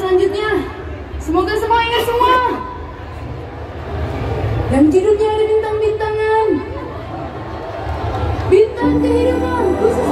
selanjutnya. Semoga semua ingat semua. Dan hidupnya ada bintang-bintangan. Bintang kehidupan khusus